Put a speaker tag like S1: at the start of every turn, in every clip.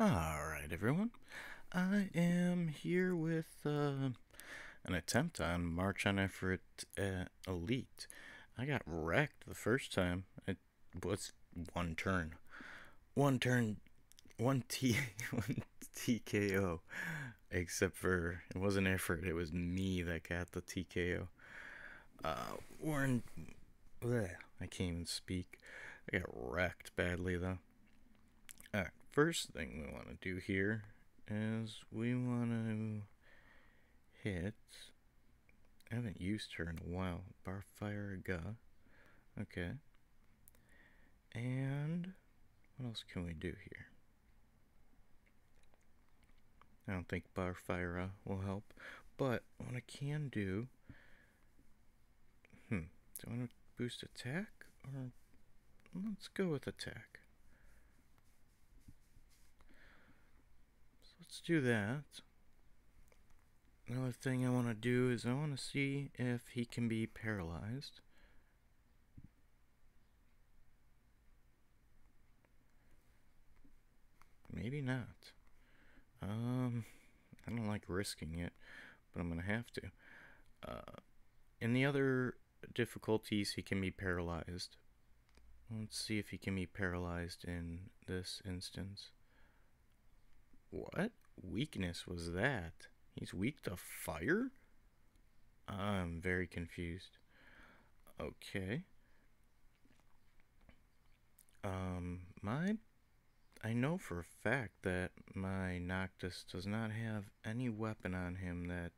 S1: Alright, everyone. I am here with uh, an attempt on March on Ifrit uh, Elite. I got wrecked the first time. It was one turn. One turn. One T. One TKO. Except for it wasn't Ifrit, it was me that got the TKO. Uh. Bleh, I can't even speak. I got wrecked badly though. First thing we want to do here is we want to hit. I haven't used her in a while. Barfire. Okay. And what else can we do here? I don't think Barfire will help. But what I can do. Hmm. Do I want to boost attack? Or let's go with attack. Let's do that. Another thing I want to do is I want to see if he can be paralyzed. Maybe not. Um, I don't like risking it, but I'm gonna have to. Uh, in the other difficulties, he can be paralyzed. Let's see if he can be paralyzed in this instance. What weakness was that? He's weak to fire? I'm very confused. Okay. Um, my. I know for a fact that my Noctis does not have any weapon on him that.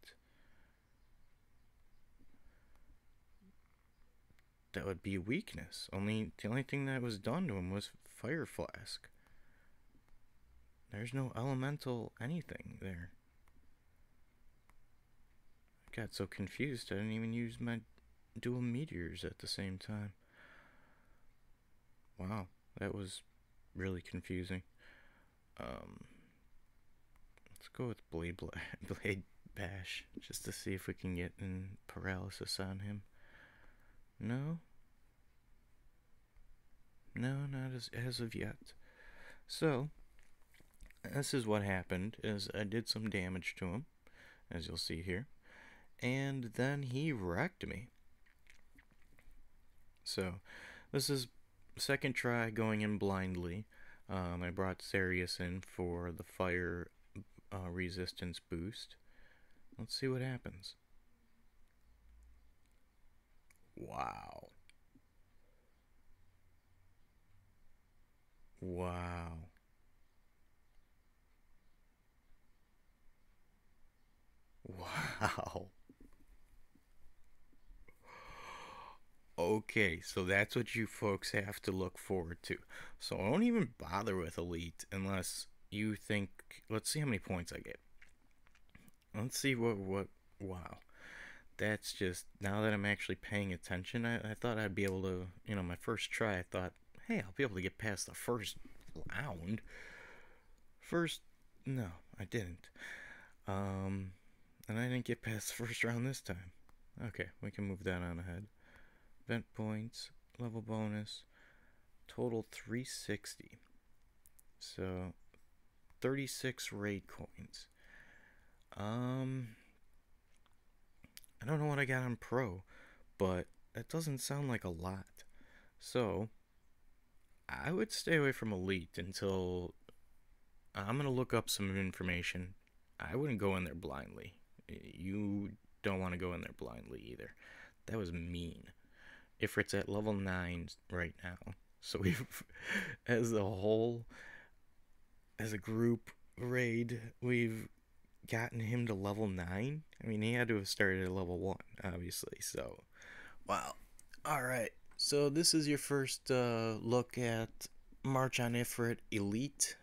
S1: That would be weakness. Only the only thing that was done to him was fire flask. There's no elemental anything there. I got so confused I didn't even use my dual meteors at the same time. Wow, that was really confusing. Um, let's go with Blade, Blade Bash just to see if we can get an paralysis on him. No? No, not as, as of yet. So, this is what happened is I did some damage to him, as you'll see here, and then he wrecked me. So, this is second try going in blindly. Um, I brought Sarius in for the fire uh, resistance boost. Let's see what happens. Wow. Wow. Wow. Okay, so that's what you folks have to look forward to. So I don't even bother with Elite unless you think. Let's see how many points I get. Let's see what what. Wow, that's just now that I'm actually paying attention. I, I thought I'd be able to. You know, my first try, I thought, hey, I'll be able to get past the first round. First, no, I didn't. Um, and I didn't get past the first round this time. Okay, we can move that on ahead. Event points, level bonus, total 360. So 36 raid coins. Um I don't know what I got on pro, but that doesn't sound like a lot. So I would stay away from elite until I'm going to look up some information. I wouldn't go in there blindly. You don't want to go in there blindly either. That was mean. Ifrit's at level 9 right now. So we've, as a whole, as a group raid, we've gotten him to level 9. I mean, he had to have started at level 1, obviously. So, wow. Alright, so this is your first uh, look at March on Ifrit Elite.